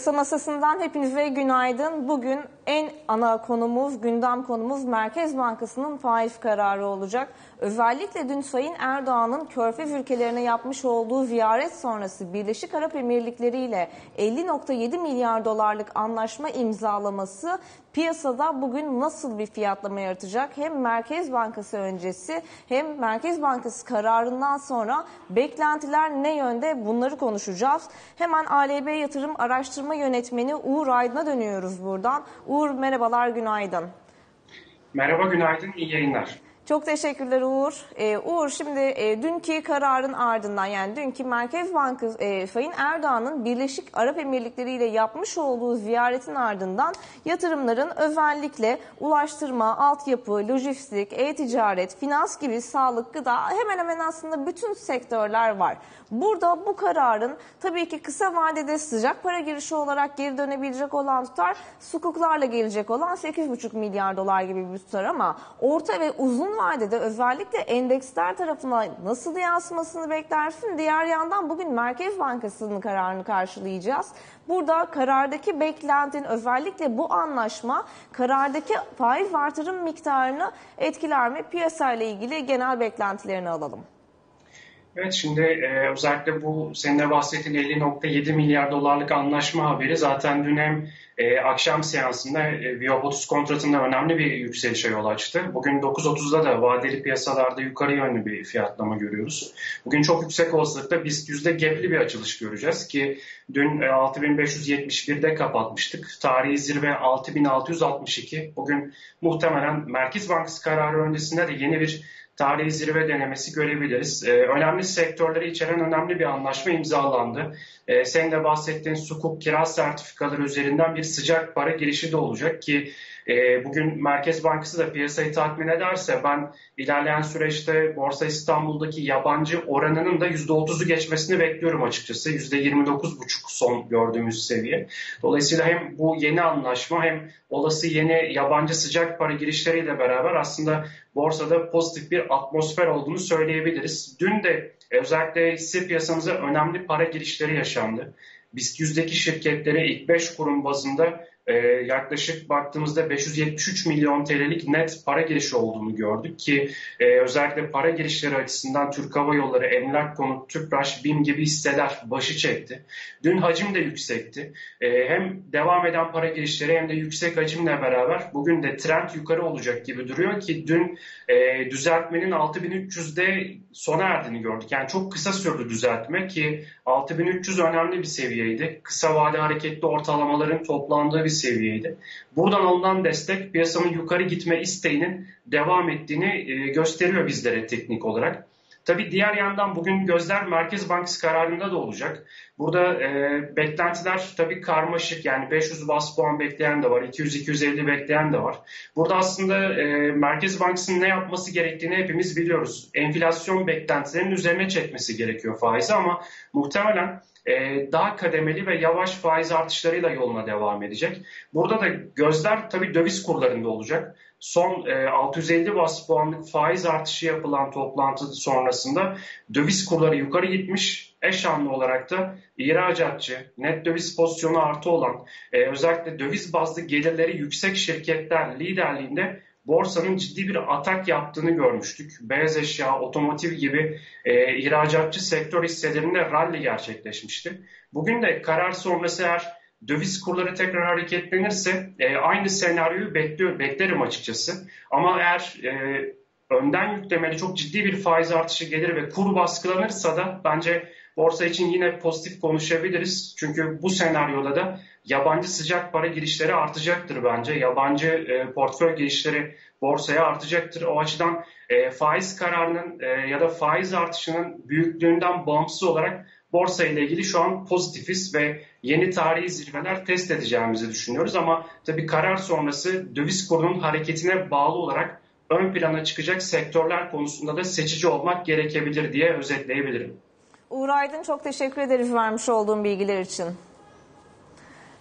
Piyasa masasından hepinize günaydın. Bugün en ana konumuz, gündem konumuz Merkez Bankası'nın faiz kararı olacak. Özellikle dün Sayın Erdoğan'ın Körfez ülkelerine yapmış olduğu ziyaret sonrası Birleşik Arap Emirlikleri ile 50.7 milyar dolarlık anlaşma imzalaması piyasada bugün nasıl bir fiyatlama yaratacak? Hem Merkez Bankası öncesi hem Merkez Bankası kararından sonra beklentiler ne yönde bunları konuşacağız. Hemen ALB Yatırım Araştırma Yönetmeni Uğur Aydın'a dönüyoruz buradan. Uğur merhabalar günaydın. Merhaba günaydın iyi yayınlar. Çok teşekkürler Uğur. Ee, Uğur şimdi e, dünkü kararın ardından yani dünkü Merkez Bankası e, Sayın Erdoğan'ın Birleşik Arap Emirlikleri ile yapmış olduğu ziyaretin ardından yatırımların özellikle ulaştırma, altyapı, lojistik, e-ticaret, finans gibi sağlık, gıda hemen hemen aslında bütün sektörler var. Burada bu kararın tabii ki kısa vadede sıcak para girişi olarak geri dönebilecek olan tutar sukuklarla gelecek olan 8,5 milyar dolar gibi bir tutar ama orta ve uzun vadede özellikle endeksler tarafına nasıl yansımasını beklersin? Diğer yandan bugün Merkez Bankası'nın kararını karşılayacağız. Burada karardaki beklentin özellikle bu anlaşma karardaki faiz artırım miktarını etkiler mi? Piyasayla ilgili genel beklentilerini alalım. Evet şimdi e, özellikle bu senin de bahsettiğin 50.7 milyar dolarlık anlaşma haberi zaten dün hem e, akşam seansında e, Biobotuz kontratında önemli bir yükselişe yol açtı. Bugün 9.30'da da vadeli piyasalarda yukarı yönlü bir fiyatlama görüyoruz. Bugün çok yüksek olasılıkla biz yüzde gepli bir açılış göreceğiz ki dün e, 6571'de kapatmıştık. Tarihi zirve 6662. Bugün muhtemelen Merkez Bankası kararı öncesinde de yeni bir tarihi zirve denemesi görebiliriz. E, önemli sektörleri içeren önemli bir anlaşma imzalandı. E, senin de bahsettiğin sukuk kiraz sertifikaları üzerinden bir sıcak para girişi de olacak ki e, bugün Merkez Bankası da piyasayı tatmin ederse ben ilerleyen süreçte Borsa İstanbul'daki yabancı oranının da %30'u geçmesini bekliyorum açıkçası. %29,5 son gördüğümüz seviye. Dolayısıyla hem bu yeni anlaşma hem olası yeni yabancı sıcak para girişleriyle beraber aslında borsada pozitif bir atmosfer olduğunu söyleyebiliriz. Dün de özellikle hisse piyasamıza önemli para girişleri yaşandı. BIST 100'deki şirketleri ilk 5 kurum bazında e, yaklaşık baktığımızda 573 milyon TL'lik net para girişi olduğunu gördük ki e, özellikle para girişleri açısından Türk Hava Yolları, Emlak Konut, Tüpraş, BİM gibi hisseler başı çekti. Dün hacim de yüksekti. E, hem devam eden para girişleri hem de yüksek hacimle beraber bugün de trend yukarı olacak gibi duruyor ki dün e, düzeltmenin 6300'de sona erdiğini gördük. Yani çok kısa sürdü düzeltme ki 6300 önemli bir seviyeydi. Kısa vade hareketli ortalamaların toplandığı bir seviyeydi. Buradan alınan destek piyasanın yukarı gitme isteğinin devam ettiğini e, gösteriyor bizlere teknik olarak. Tabii diğer yandan bugün gözler Merkez Bankası kararında da olacak. Burada e, beklentiler tabii karmaşık yani 500 bas puan bekleyen de var, 200-250 bekleyen de var. Burada aslında e, Merkez Bankası'nın ne yapması gerektiğini hepimiz biliyoruz. Enflasyon beklentilerinin üzerine çekmesi gerekiyor faizi ama muhtemelen daha kademeli ve yavaş faiz artışlarıyla yoluna devam edecek. Burada da gözler tabii döviz kurlarında olacak. Son 650 bas puanlık faiz artışı yapılan toplantı sonrasında döviz kurları yukarı gitmiş. Eş anlı olarak da ihracatçı, net döviz pozisyonu artı olan özellikle döviz bazlı gelirleri yüksek şirketler liderliğinde borsanın ciddi bir atak yaptığını görmüştük. Beyaz eşya, otomotiv gibi e, ihracatçı sektör hisselerinde rally gerçekleşmişti. Bugün de karar sonrası eğer döviz kurları tekrar hareketlenirse e, aynı senaryoyu bekliyor, beklerim açıkçası. Ama eğer e, önden yüklemeli çok ciddi bir faiz artışı gelir ve kur baskılanırsa da bence borsa için yine pozitif konuşabiliriz. Çünkü bu senaryoda da yabancı sıcak para girişleri artacaktır bence. Yabancı e, portföy girişleri borsaya artacaktır. O açıdan e, faiz kararının e, ya da faiz artışının büyüklüğünden bağımsız olarak borsa ile ilgili şu an pozitifiz ve yeni tarihi zirveler test edeceğimizi düşünüyoruz. Ama tabii karar sonrası döviz kurunun hareketine bağlı olarak ön plana çıkacak sektörler konusunda da seçici olmak gerekebilir diye özetleyebilirim. Uğur Aydın çok teşekkür ederiz vermiş olduğum bilgiler için.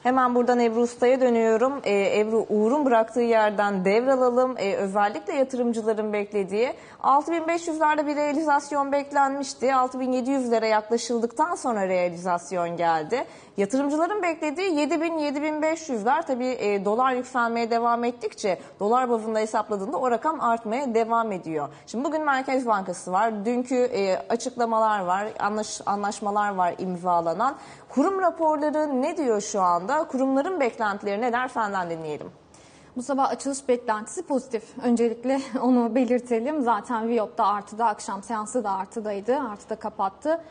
Hemen buradan Ebru Usta'ya dönüyorum. Ee, Ebru Uğur'un bıraktığı yerden devralalım. Ee, özellikle yatırımcıların beklediği 6500'lerde bir realizasyon beklenmişti. 6700'lere yaklaşıldıktan sonra realizasyon geldi. Yatırımcıların beklediği 7000-7500'ler tabii e, dolar yükselmeye devam ettikçe dolar bazında hesapladığında o rakam artmaya devam ediyor. Şimdi bugün Merkez Bankası var. Dünkü e, açıklamalar var, anlaş, anlaşmalar var imzalanan. Kurum raporları ne diyor şu anda? Kurumların beklentileri neler? Fenden dinleyelim. Bu sabah açılış beklentisi pozitif. Öncelikle onu belirtelim. Zaten Viyop'ta artıda, akşam seansı da artıdaydı. Artıda kapattı.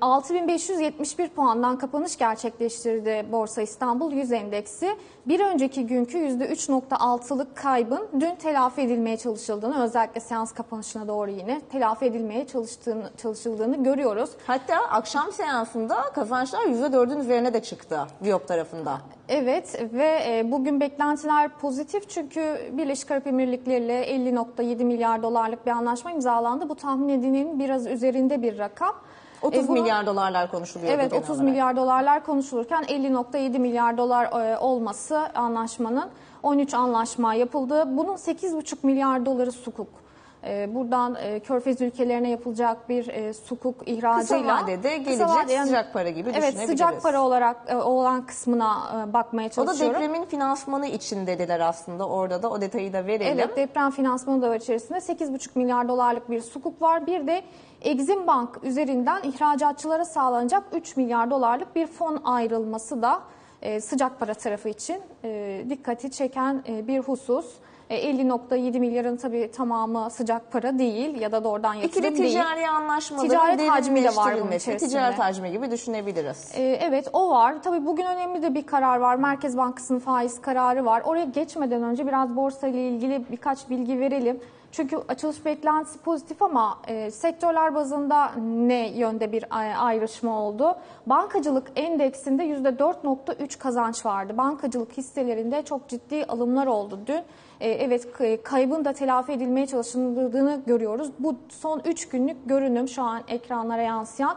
6571 puandan kapanış gerçekleştirdi Borsa İstanbul 100 endeksi. Bir önceki günkü %3.6'lık kaybın dün telafi edilmeye çalışıldığını, özellikle seans kapanışına doğru yine telafi edilmeye çalıştığını, çalışıldığını görüyoruz. Hatta akşam seansında kazançlar %4'ün üzerine de çıktı Viyop tarafında. Evet ve e, bugün beklentiler pozitif çünkü Birleşik Arap Emirlikleri ile 50.7 milyar dolarlık bir anlaşma imzalandı. Bu tahmin edilenin biraz üzerinde bir rakam. 30 e, bunu, milyar dolarlar konuşuluyor. Evet 30 olarak. milyar dolarlar konuşulurken 50.7 milyar dolar e, olması anlaşmanın 13 anlaşma yapıldı. Bunun 8,5 milyar doları sukuk. E, buradan e, Körfez ülkelerine yapılacak bir sukuk ihracıyla kısa vadede gelecek kısa vadede, sıcak para gibi. Evet sıcak para olarak olan kısmına bakmaya çalışıyorum. O da depremin finansmanı için dediler aslında orada da o detayı da verelim. Evet deprem finansmanı da var içerisinde 8,5 milyar dolarlık bir sukuk var. Bir de Exim Bank üzerinden ihracatçılara sağlanacak 3 milyar dolarlık bir fon ayrılması da sıcak para tarafı için dikkati çeken bir husus. 50.7 e, milyarın tabii tamamı sıcak para değil ya da doğrudan yatırım değil. İkili ticari anlaşmaların Ticaret hacmi de var bunun içerisinde. Ticaret hacmi gibi düşünebiliriz. Ee, evet o var. Tabii bugün önemli de bir karar var. Merkez Bankası'nın faiz kararı var. Oraya geçmeden önce biraz borsa ile ilgili birkaç bilgi verelim. Çünkü açılış beklentisi pozitif ama e, sektörler bazında ne yönde bir ayrışma oldu? Bankacılık endeksinde %4.3 kazanç vardı. Bankacılık hisselerinde çok ciddi alımlar oldu dün. E, evet kaybın da telafi edilmeye çalışıldığını görüyoruz. Bu son 3 günlük görünüm şu an ekranlara yansıyan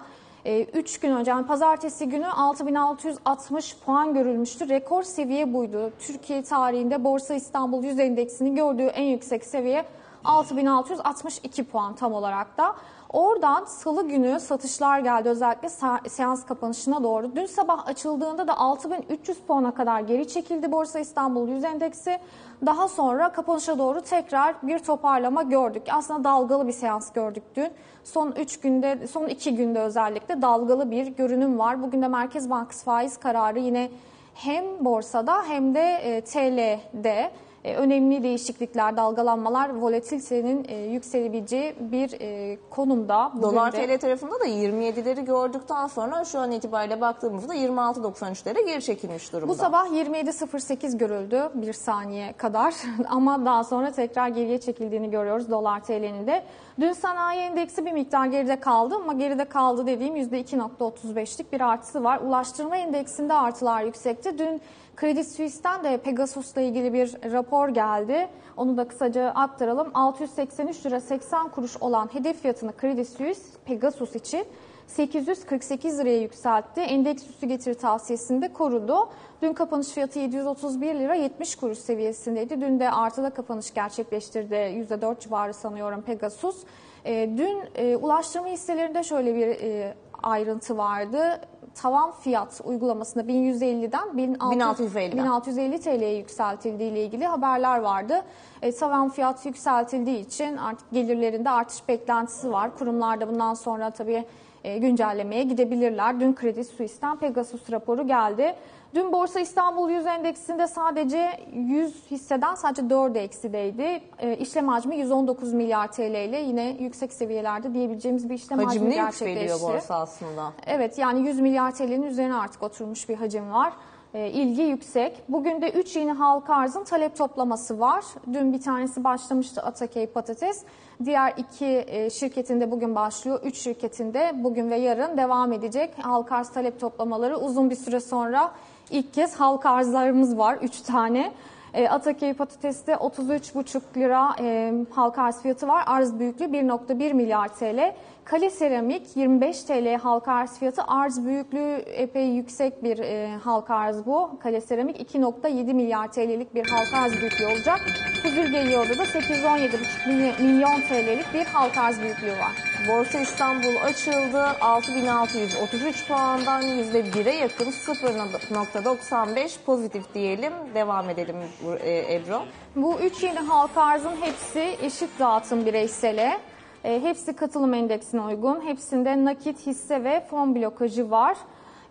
3 e, gün önce yani pazartesi günü 6660 puan görülmüştü. Rekor seviye buydu. Türkiye tarihinde Borsa İstanbul 100 endeksini gördüğü en yüksek seviye 6662 puan tam olarak da. Oradan salı günü satışlar geldi özellikle seans kapanışına doğru. Dün sabah açıldığında da 6300 puana kadar geri çekildi Borsa İstanbul 100 endeksi. Daha sonra kapanışa doğru tekrar bir toparlama gördük. Aslında dalgalı bir seans gördük dün. Son 3 günde, son 2 günde özellikle dalgalı bir görünüm var. Bugün de Merkez Bankası faiz kararı yine hem borsada hem de e, TL'de önemli değişiklikler, dalgalanmalar, volatilitenin e, yükselebileceği bir e, konumda. Dolar TL tarafında da 27'leri gördükten sonra şu an itibariyle baktığımızda 26.93'lere geri çekilmiş durumda. Bu sabah 27.08 görüldü bir saniye kadar ama daha sonra tekrar geriye çekildiğini görüyoruz Dolar TL'nin de. Dün sanayi endeksi bir miktar geride kaldı ama geride kaldı dediğim %2.35'lik bir artısı var. Ulaştırma endeksinde artılar yüksekti. Dün Credit Suisse'ten de Pegasus'la ilgili bir rapor geldi. Onu da kısaca aktaralım. 683 lira 80 kuruş olan hedef fiyatını Credit Suisse Pegasus için 848 liraya yükseltti. Endeks üstü getiri tavsiyesinde korudu. Dün kapanış fiyatı 731 lira 70 kuruş seviyesindeydi. Dün de artıda kapanış gerçekleştirdi. %4 civarı sanıyorum Pegasus. E, dün e, ulaştırma hisselerinde şöyle bir e, ayrıntı vardı tavan fiyat uygulamasında 1150'den 1650, 1650 TL'ye yükseltildiği ile ilgili haberler vardı. E, tavan fiyat yükseltildiği için artık gelirlerinde artış beklentisi var. Kurumlar da bundan sonra tabii güncellemeye gidebilirler. Dün Kredi Suisse'den Pegasus raporu geldi. Dün Borsa İstanbul 100 endeksinde sadece 100 hisseden sadece 4 eksideydi. E, işlem hacmi 119 milyar TL ile yine yüksek seviyelerde diyebileceğimiz bir işlem Hacimli hacmi gerçekleşti. yükseliyor borsa aslında. Evet yani 100 milyar TL'nin üzerine artık oturmuş bir hacim var e, ilgi yüksek. Bugün de 3 yeni halka arzın talep toplaması var. Dün bir tanesi başlamıştı Atakey Patates. Diğer iki e, şirketinde bugün başlıyor. Üç şirketinde bugün ve yarın devam edecek. Halka arz talep toplamaları uzun bir süre sonra ilk kez halka arzlarımız var. Üç tane. E, Ataköy patateste 33,5 lira e, halka arz fiyatı var. Arz büyüklüğü 1.1 milyar TL. Kale seramik 25 TL halka arz fiyatı. Arz büyüklüğü epey yüksek bir e, halka arz bu. Kale seramik 2.7 milyar TL'lik bir halka arz büyüklüğü olacak. Huzur Gelioğlu'da da 817,5 milyon TL'lik bir halka arz büyüklüğü var. Borsa İstanbul açıldı. 6633 puandan %1'e yakın 0.95 pozitif diyelim. Devam edelim e, Ebru. Bu üç yeni halka arzın hepsi eşit dağıtım bireysele. E, hepsi katılım endeksine uygun. Hepsinde nakit, hisse ve fon blokajı var.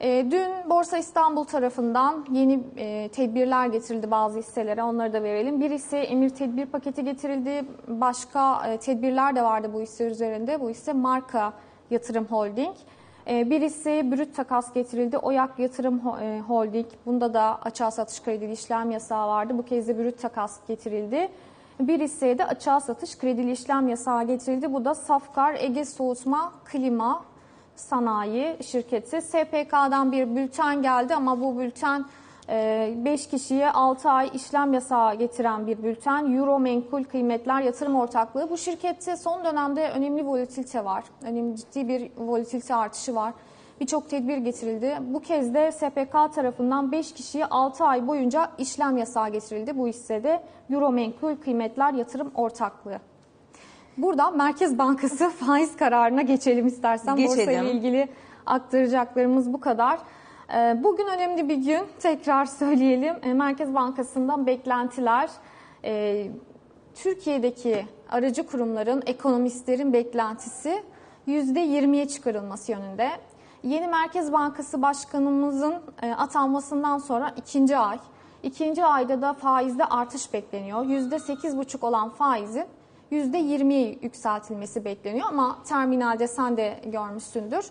E, dün Borsa İstanbul tarafından yeni e, tedbirler getirildi bazı hisselere. Onları da verelim. Bir hisse emir tedbir paketi getirildi. Başka e, tedbirler de vardı bu hisse üzerinde. Bu hisse marka yatırım holding. E, bir hisseye brüt takas getirildi. Oyak Yatırım e, Holding. Bunda da açığa satış kredili işlem yasağı vardı. Bu kez de brüt takas getirildi. Bir hisseye de açığa satış kredili işlem yasağı getirildi. Bu da Safkar Ege Soğutma Klima Sanayi Şirketi. SPK'dan bir bülten geldi ama bu bülten 5 kişiye 6 ay işlem yasağı getiren bir bülten. Euro Menkul Kıymetler Yatırım Ortaklığı. Bu şirkette son dönemde önemli volatilite var. Önemli ciddi bir volatilite artışı var. Birçok tedbir getirildi. Bu kez de SPK tarafından 5 kişiye 6 ay boyunca işlem yasağı getirildi. Bu hissede Euro Menkul Kıymetler Yatırım Ortaklığı. Buradan Merkez Bankası faiz kararına geçelim istersen. Geçelim. Borsa ile ilgili aktaracaklarımız bu kadar. Ee, bugün önemli bir gün. Tekrar söyleyelim. Ee, Merkez Bankası'ndan beklentiler. Ee, Türkiye'deki aracı kurumların, ekonomistlerin beklentisi %20'ye çıkarılması yönünde. Yeni Merkez Bankası Başkanımızın e, atanmasından sonra ikinci ay. ikinci ayda da faizde artış bekleniyor. %8,5 olan faizin %20'ye yükseltilmesi bekleniyor ama terminalde sen de görmüşsündür.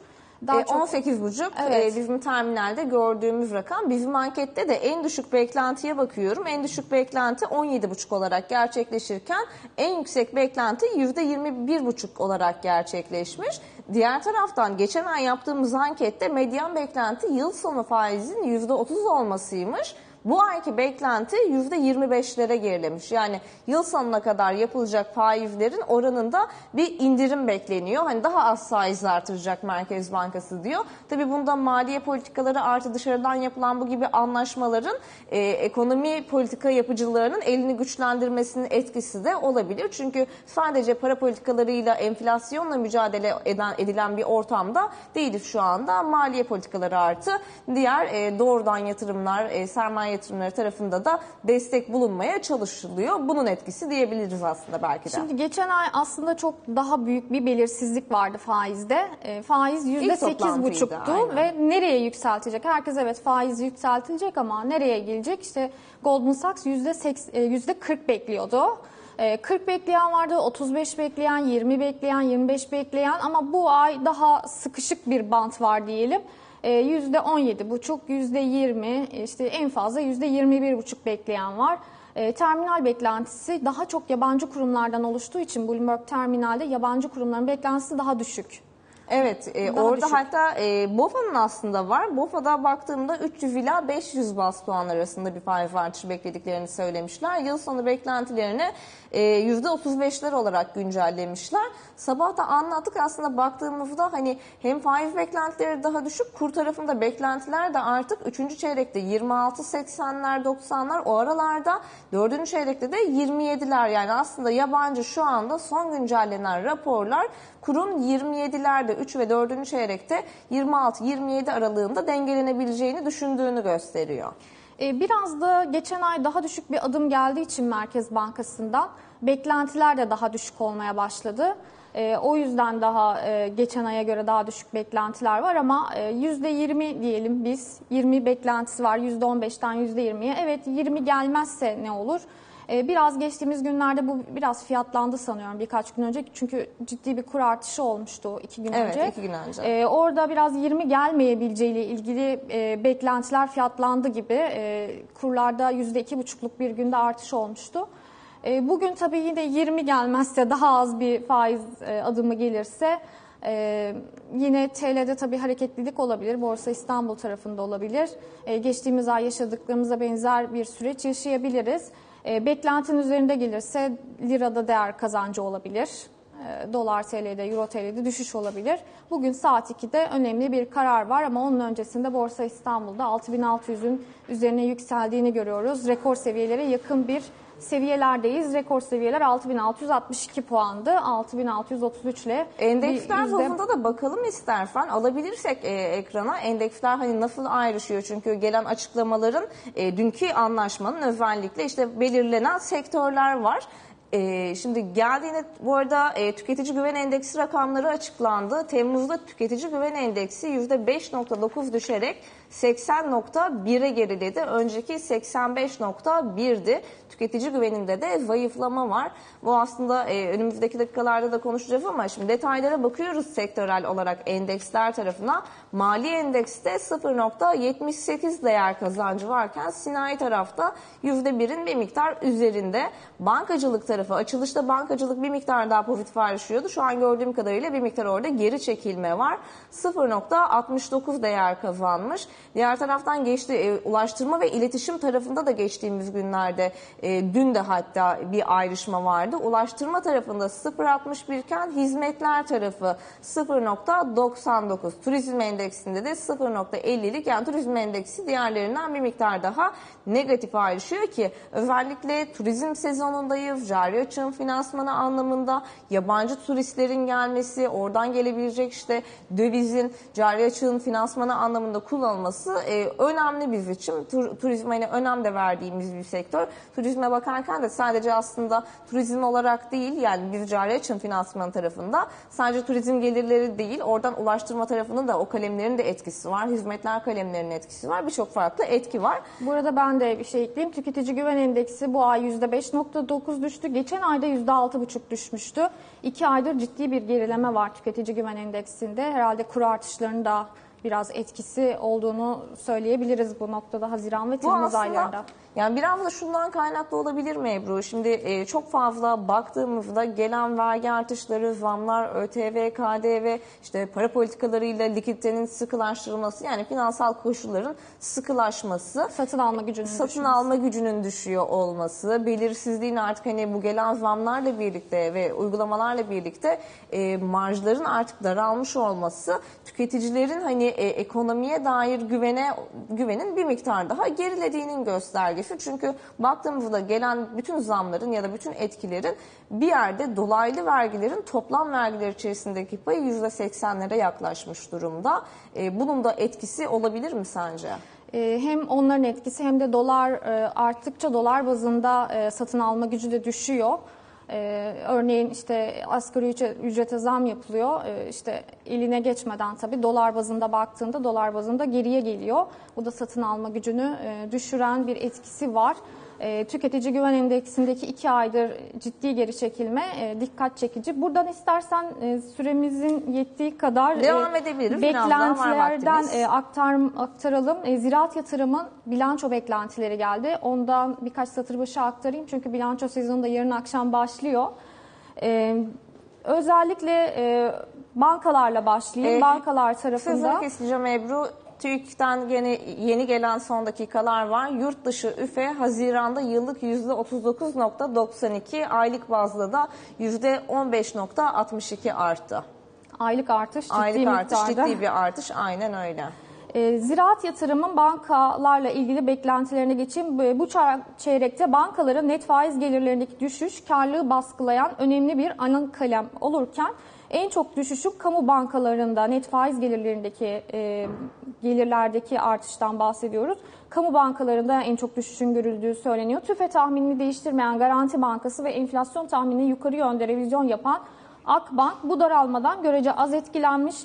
Daha e, 18,5 evet. e, bizim terminalde gördüğümüz rakam. Bizim ankette de en düşük beklentiye bakıyorum. En düşük beklenti 17,5 olarak gerçekleşirken en yüksek beklenti %21,5 olarak gerçekleşmiş. Diğer taraftan geçen ay yaptığımız ankette medyan beklenti yıl sonu faizin %30 olmasıymış. Bu ayki beklenti %25'lere gerilemiş. Yani yıl sonuna kadar yapılacak faizlerin oranında bir indirim bekleniyor. Hani daha az faiz artıracak Merkez Bankası diyor. Tabii bunda maliye politikaları artı dışarıdan yapılan bu gibi anlaşmaların e, ekonomi politika yapıcılarının elini güçlendirmesinin etkisi de olabilir. Çünkü sadece para politikalarıyla enflasyonla mücadele eden edilen bir ortamda değiliz şu anda. Maliye politikaları artı diğer e, doğrudan yatırımlar, e, sermaye yatırımları tarafında da destek bulunmaya çalışılıyor. Bunun etkisi diyebiliriz aslında belki de. Şimdi geçen ay aslında çok daha büyük bir belirsizlik vardı faizde. E, faiz %8,5'tu ve nereye yükseltecek? Herkes evet faiz yükseltilecek ama nereye gelecek? İşte Goldman Sachs %40 e, bekliyordu. 40 e, bekleyen vardı, 35 bekleyen, 20 bekleyen, 25 bekleyen ama bu ay daha sıkışık bir bant var diyelim. %17,5, ee, %20, işte en fazla %21,5 bekleyen var. E, terminal beklentisi daha çok yabancı kurumlardan oluştuğu için Bloomberg terminalde yabancı kurumların beklentisi daha düşük. Evet e, orada düşük. hatta e, BOFA'nın aslında var. BOFA'da baktığımda 300 ila 500 bas puan arasında bir faiz artışı beklediklerini söylemişler. Yıl sonu beklentilerini e, %35'ler olarak güncellemişler. Sabah da anlattık aslında baktığımızda hani hem faiz beklentileri daha düşük kur tarafında beklentiler de artık 3. çeyrekte 26-80'ler 90'lar o aralarda 4. çeyrekte de 27'ler yani aslında yabancı şu anda son güncellenen raporlar kurun 27'lerde 3 ve 4. çeyrekte 26-27 aralığında dengelenebileceğini düşündüğünü gösteriyor. Ee, biraz da geçen ay daha düşük bir adım geldiği için Merkez Bankası'ndan beklentiler de daha düşük olmaya başladı. E, o yüzden daha e, geçen aya göre daha düşük beklentiler var ama e, %20 diyelim biz 20 beklentisi var %15'ten %20'ye. Evet 20 gelmezse ne olur? E, biraz geçtiğimiz günlerde bu biraz fiyatlandı sanıyorum birkaç gün önce. Çünkü ciddi bir kur artışı olmuştu iki gün evet, önce. Evet iki gün önce. E, orada biraz 20 gelmeyebileceğiyle ilgili e, beklentiler fiyatlandı gibi. E, kurlarda %2,5'luk bir günde artış olmuştu. E, bugün tabii yine 20 gelmezse daha az bir faiz e, adımı gelirse Ee, yine TL'de tabii hareketlilik olabilir. Borsa İstanbul tarafında olabilir. Ee, geçtiğimiz ay yaşadıklarımıza benzer bir süreç yaşayabiliriz. Ee, beklentinin üzerinde gelirse lirada değer kazancı olabilir. Ee, Dolar TL'de, Euro TL'de düşüş olabilir. Bugün saat 2'de önemli bir karar var ama onun öncesinde Borsa İstanbul'da 6600'ün üzerine yükseldiğini görüyoruz. Rekor seviyelere yakın bir seviyelerdeyiz. Rekor seviyeler 6662 puandı. 6633 ile Endeksler yüzde- bazında da bakalım istersen alabilirsek e, ekrana endeksler hani nasıl ayrışıyor çünkü gelen açıklamaların e, dünkü anlaşmanın özellikle işte belirlenen sektörler var. E, şimdi geldiğinde bu arada e, tüketici güven endeksi rakamları açıklandı. Temmuz'da tüketici güven endeksi %5.9 düşerek 80.1'e geriledi. Önceki 85.1'di. Tüketici güveninde de zayıflama var. Bu aslında e, önümüzdeki dakikalarda da konuşacağız ama şimdi detaylara bakıyoruz sektörel olarak endeksler tarafına. Mali endekste 0.78 değer kazancı varken sinayi tarafta %1'in bir miktar üzerinde. Bankacılık tarafı açılışta bankacılık bir miktar daha pozitif ayrışıyordu. Şu an gördüğüm kadarıyla bir miktar orada geri çekilme var. 0.69 değer kazanmış. Diğer taraftan geçti e, ulaştırma ve iletişim tarafında da geçtiğimiz günlerde e, dün de hatta bir ayrışma vardı. Ulaştırma tarafında 0.61 iken hizmetler tarafı 0.99. Turizm endeksinde de 0.50'lik yani turizm endeksi diğerlerinden bir miktar daha negatif ayrışıyor ki özellikle turizm sezonundayız. Cari açığın finansmanı anlamında yabancı turistlerin gelmesi, oradan gelebilecek işte dövizin cari açığın finansmanı anlamında kullanılması e, önemli bizim için. Tur, turizme yine önem de verdiğimiz bir sektör. Turizme bakarken de sadece aslında turizm olarak değil yani biz cari açığın finansmanı tarafında sadece turizm gelirleri değil oradan ulaştırma tarafının da o kalemlerin de etkisi var. Hizmetler kalemlerinin etkisi var. Birçok farklı etki var. Burada ben de bir şey ekleyeyim. Tüketici güven endeksi bu ay %5.9 düştü. Geçen ayda %6.5 düşmüştü. İki aydır ciddi bir gerileme var tüketici güven endeksinde. Herhalde kuru artışlarının da biraz etkisi olduğunu söyleyebiliriz bu noktada Haziran ve Temmuz aslında aylarında. Yani biraz da şundan kaynaklı olabilir mi Ebru? Şimdi e, çok fazla baktığımızda gelen vergi artışları, zamlar, ÖTV, KDV, işte para politikalarıyla likiditenin sıkılaştırılması yani finansal koşulların sıkılaşması Satın alma gücünün satın düşmesi. alma gücünün düşüyor olması, belirsizliğin artık hani bu gelen zamlarla birlikte ve uygulamalarla birlikte e, marjların artık daralmış olması, tüketicilerin hani e, ekonomiye dair güvene güvenin bir miktar daha gerilediğinin göstergesi. Çünkü baktığımızda gelen bütün zamların ya da bütün etkilerin bir yerde dolaylı vergilerin toplam vergiler içerisindeki payı %80'lere yaklaşmış durumda. E, bunun da etkisi olabilir mi sence? Ee, Hem onların etkisi hem de dolar e, arttıkça dolar bazında e, satın alma gücü de düşüyor. Ee, Örneğin işte asgari ücret- ücrete zam yapılıyor. Ee, İşte eline geçmeden tabii dolar bazında baktığında dolar bazında geriye geliyor. Bu da satın alma gücünü e, düşüren bir etkisi var. E, tüketici güven endeksindeki iki aydır ciddi geri çekilme e, dikkat çekici. Buradan istersen e, süremizin yettiği kadar Devam edebiliriz. Biraz daha var beklentilerden e, aktar, aktaralım. E, ziraat yatırımın bilanço beklentileri geldi. Ondan birkaç satır başı aktarayım çünkü bilanço sezonu da yarın akşam başlıyor. E, özellikle e, bankalarla başlayayım. E, bankalar Sözünü tarafında keseceğim Ebru. TÜİK'ten gene yeni gelen son dakikalar var. Yurt dışı üfe Haziran'da yıllık %39.92, aylık bazda da %15.62 arttı. aylık artış ciddi Aylık artış miktarda. ciddi bir artış aynen öyle. E, ziraat yatırımın bankalarla ilgili beklentilerine geçeyim. Bu bu çeyrekte bankaların net faiz gelirlerindeki düşüş karlılığı baskılayan önemli bir ana kalem olurken en çok düşüşü kamu bankalarında net faiz gelirlerindeki e, gelirlerdeki artıştan bahsediyoruz. Kamu bankalarında en çok düşüşün görüldüğü söyleniyor. TÜFE tahminini değiştirmeyen Garanti Bankası ve enflasyon tahminini yukarı yönde revizyon yapan Akbank bu daralmadan görece az etkilenmiş.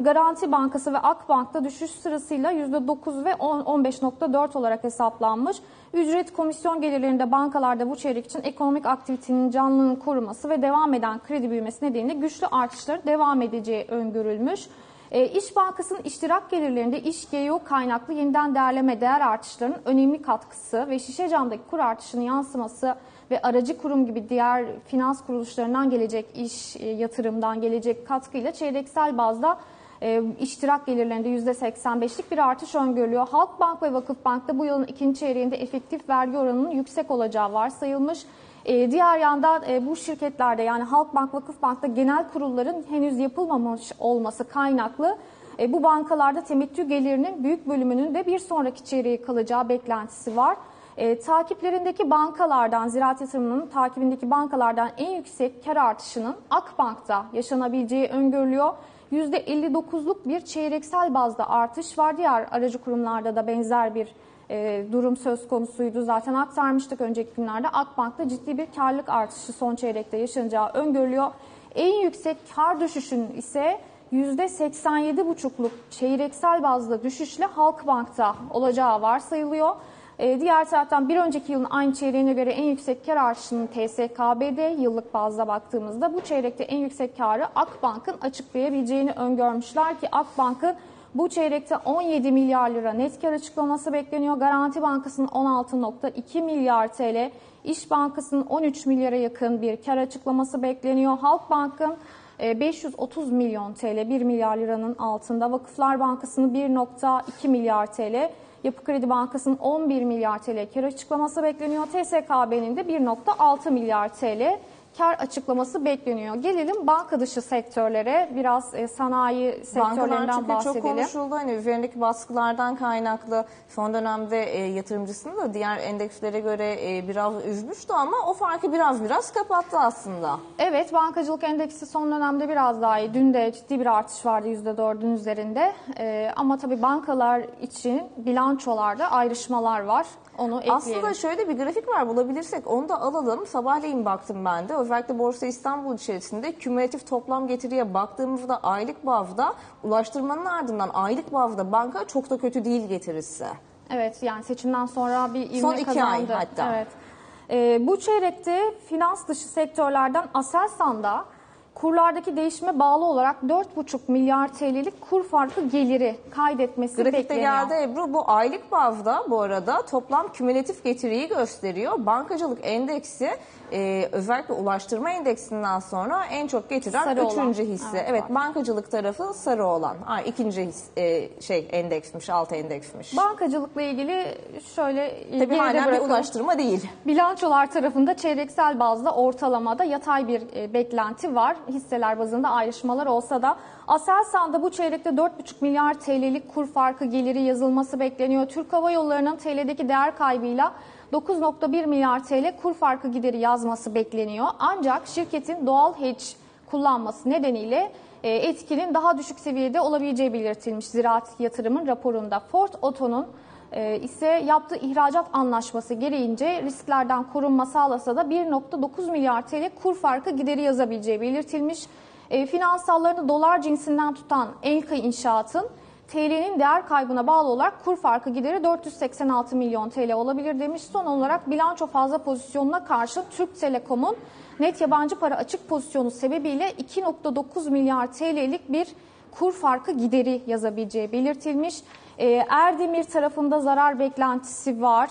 Garanti Bankası ve Akbank'ta düşüş sırasıyla %9 ve 10 15.4 olarak hesaplanmış. Ücret komisyon gelirlerinde bankalarda bu çeyrek için ekonomik aktivitenin canlılığını koruması ve devam eden kredi büyümesi nedeniyle güçlü artışları devam edeceği öngörülmüş. E, İş Bankası'nın iştirak gelirlerinde iş GEO kaynaklı yeniden değerleme değer artışlarının önemli katkısı ve şişe camdaki kur artışının yansıması ve aracı kurum gibi diğer finans kuruluşlarından gelecek iş e, yatırımdan gelecek katkıyla çeyreksel bazda e, iştirak gelirlerinde %85'lik bir artış öngörülüyor. Halkbank ve Vakıfbank'ta bu yılın ikinci çeyreğinde efektif vergi oranının yüksek olacağı varsayılmış. E, diğer yandan e, bu şirketlerde yani Halkbank, Vakıfbank'ta genel kurulların henüz yapılmamış olması kaynaklı e, bu bankalarda temettü gelirinin büyük bölümünün de bir sonraki çeyreğe kalacağı beklentisi var. E, takiplerindeki bankalardan, ziraat yatırımının takibindeki bankalardan en yüksek kar artışının Akbank'ta yaşanabileceği öngörülüyor. %59'luk bir çeyreksel bazda artış var. Diğer aracı kurumlarda da benzer bir e, durum söz konusuydu. Zaten aktarmıştık önceki günlerde. Akbank'ta ciddi bir karlılık artışı son çeyrekte yaşanacağı öngörülüyor. En yüksek kar düşüşün ise %87,5'luk çeyreksel bazda düşüşle Halkbank'ta olacağı varsayılıyor. E, diğer taraftan bir önceki yılın aynı çeyreğine göre en yüksek kar artışının TSKB'de yıllık bazda baktığımızda bu çeyrekte en yüksek karı Akbank'ın açıklayabileceğini öngörmüşler ki Akbank'ın bu çeyrekte 17 milyar lira net kar açıklaması bekleniyor. Garanti Bankası'nın 16.2 milyar TL, İş Bankası'nın 13 milyara yakın bir kar açıklaması bekleniyor. Halkbank'ın 530 milyon TL, 1 milyar liranın altında. Vakıflar Bankası'nın 1.2 milyar TL, Yapı Kredi Bankası'nın 11 milyar TL kar açıklaması bekleniyor. TSKB'nin de 1.6 milyar TL kar açıklaması bekleniyor. Gelelim banka dışı sektörlere. Biraz e, sanayi sektörlerinden Bankalar çünkü bahsedelim. çok konuşuldu. Hani üzerindeki baskılardan kaynaklı son dönemde e, yatırımcısını da diğer endekslere göre e, biraz üzmüştü ama o farkı biraz biraz kapattı aslında. Evet, bankacılık endeksi son dönemde biraz daha iyi. Dün de ciddi bir artış vardı %4'ün üzerinde. Ama tabii bankalar için bilançolarda ayrışmalar var. Onu ekleyelim. Aslında şöyle bir grafik var bulabilirsek onu da alalım. Sabahleyin baktım ben de. Özellikle Borsa İstanbul içerisinde kümülatif toplam getiriye baktığımızda aylık bazda ulaştırmanın ardından aylık bazda banka çok da kötü değil getirisi. Evet, yani seçimden sonra bir ivme Son iki kazandı. ay hatta. Evet. Ee, bu çeyrekte finans dışı sektörlerden Aselsan'da kurlardaki değişime bağlı olarak 4,5 milyar TL'lik kur farkı geliri kaydetmesi Grafikte bekleniyor. geldi Ebru. Bu aylık bazda bu arada toplam kümülatif getiriyi gösteriyor. Bankacılık endeksi e, özellikle ulaştırma endeksinden sonra en çok getiren Sarı olan. üçüncü hisse. Evet, Evet, bankacılık tarafı sarı olan. Ha, ikinci his, e, şey endeksmiş, alt endeksmiş. Bankacılıkla ilgili şöyle Tabii hala bir ulaştırma değil. Bilançolar tarafında çeyreksel bazda ortalamada yatay bir e, beklenti var. Hisseler bazında ayrışmalar olsa da Aselsan'da bu çeyrekte 4,5 milyar TL'lik kur farkı geliri yazılması bekleniyor. Türk Hava Yolları'nın TL'deki değer kaybıyla 9.1 milyar TL kur farkı gideri yazması bekleniyor. Ancak şirketin doğal hedge kullanması nedeniyle e, etkinin daha düşük seviyede olabileceği belirtilmiş Ziraat Yatırım'ın raporunda. Ford Oto'nun e, ise yaptığı ihracat anlaşması gereğince risklerden korunma sağlasa da 1.9 milyar TL kur farkı gideri yazabileceği belirtilmiş. E, finansallarını dolar cinsinden tutan Elka İnşaat'ın TL'nin değer kaybına bağlı olarak kur farkı gideri 486 milyon TL olabilir demiş. Son olarak bilanço fazla pozisyonuna karşı Türk Telekom'un net yabancı para açık pozisyonu sebebiyle 2.9 milyar TL'lik bir kur farkı gideri yazabileceği belirtilmiş. Ee, Erdemir tarafında zarar beklentisi var.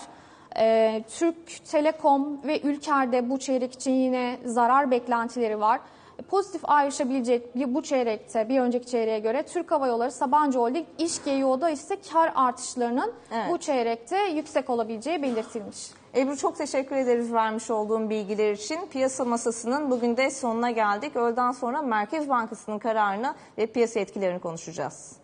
Ee, Türk Telekom ve Ülker'de bu çeyrek için yine zarar beklentileri var. Pozitif ayrışabilecek bir bu çeyrekte bir önceki çeyreğe göre Türk Hava Yolları, Sabancı Holding, İş GEO'da ise kar artışlarının Evet. bu çeyrekte yüksek olabileceği belirtilmiş. Ebru çok teşekkür ederiz vermiş olduğum bilgiler için. Piyasa masasının bugün de sonuna geldik. Öğleden sonra Merkez Bankası'nın kararını ve piyasa etkilerini konuşacağız.